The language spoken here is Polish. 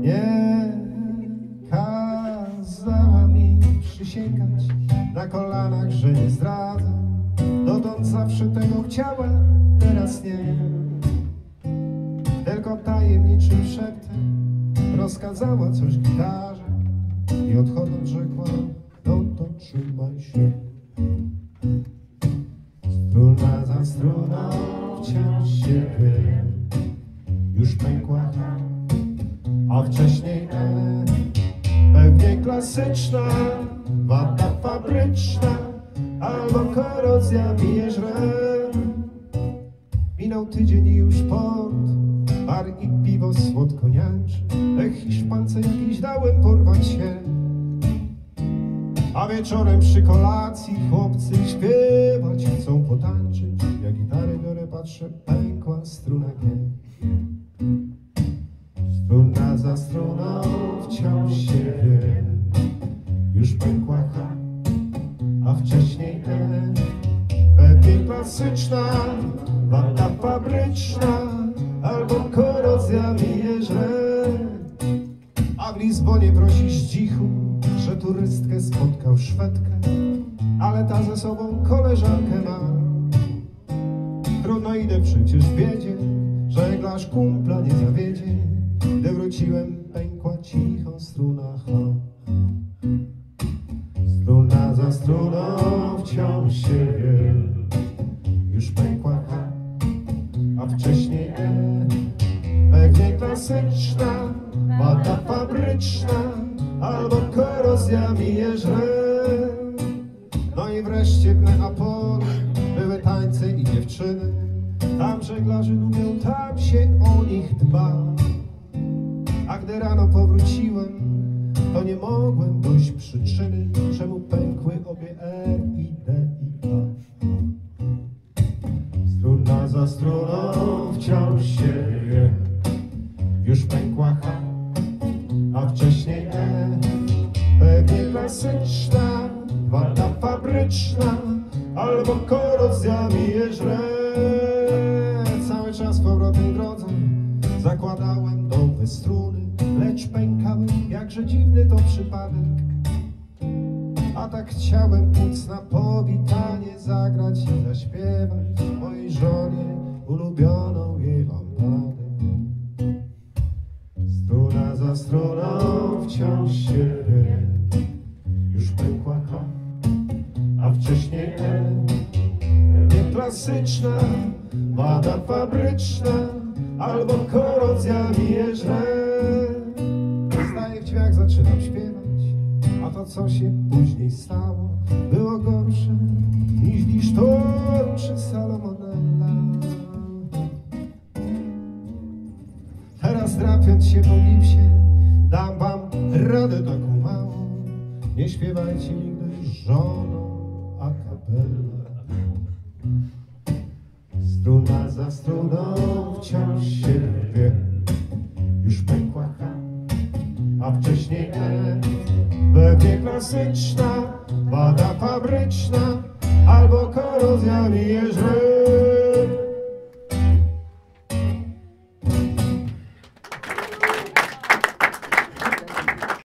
Nie kazała mi przysięgać na kolanach, że nie zdradzę. Dotąd zawsze tego chciała, teraz nie. Tylko tajemniczym szeptem rozkazała coś gitarze i odchodząc rzekła, no to trzymaj się. Struna za struną wciąż się wie, już pękła a wcześniej E. Pewnie klasyczna, wada fabryczna, albo korozja bije. Minął tydzień i już port, bar i piwo słodko niańczy. E Hiszpance jakiś dałem porwać się. A wieczorem przy kolacji chłopcy śpiewać Za struną wciąż się wie, już pękła H, a wcześniej E. Pewnie klasyczna, wada fabryczna, albo korozja bije żre. A w Lizbonie prosi zdzichu, że turystkę spotkał Szwedkę, ale ta ze sobą koleżankę ma. Trudno idę przecież w żeglarz kumpla nie zawiedzie. Wciąż się już pękła a wcześniej E. Pewnie klasyczna, wada fabryczna, albo korozja bije żre. No i wreszcie w Neapolu były tańce i dziewczyny. Tam żeglarzy lubią, tam się o nich dba. A gdy rano powróciłem, to nie mogłem dojść przyczyny, czemu pękły Wciąż się wie, już pękła H, a wcześniej E. Pewnie klasyczna, wada fabryczna, albo korozja bije żre. Cały czas w powrotnej drodze zakładałem nowe struny, lecz pękały, jakże dziwny to przypadek. A tak chciałem móc na powitanie zagrać i zaśpiewać mojej żonie ulubioną jej lampadę. Struna za struną wciąż się wie, już pękła H, a wcześniej E. Nie klasyczna, wada fabryczna, albo korozja bije żre. Staję w drzwiach, zaczynam śpiewać, a to co się później stało, było gorsze niż to czy Salomonella. Teraz drapiąc się po gipsie, dam wam radę taką małą. Nie śpiewajcie nigdy żoną a capella. Struna za struną wciąż się wie, już pękła a wcześniej E. Klasyczna, wada fabryczna, albo korozja bije żre.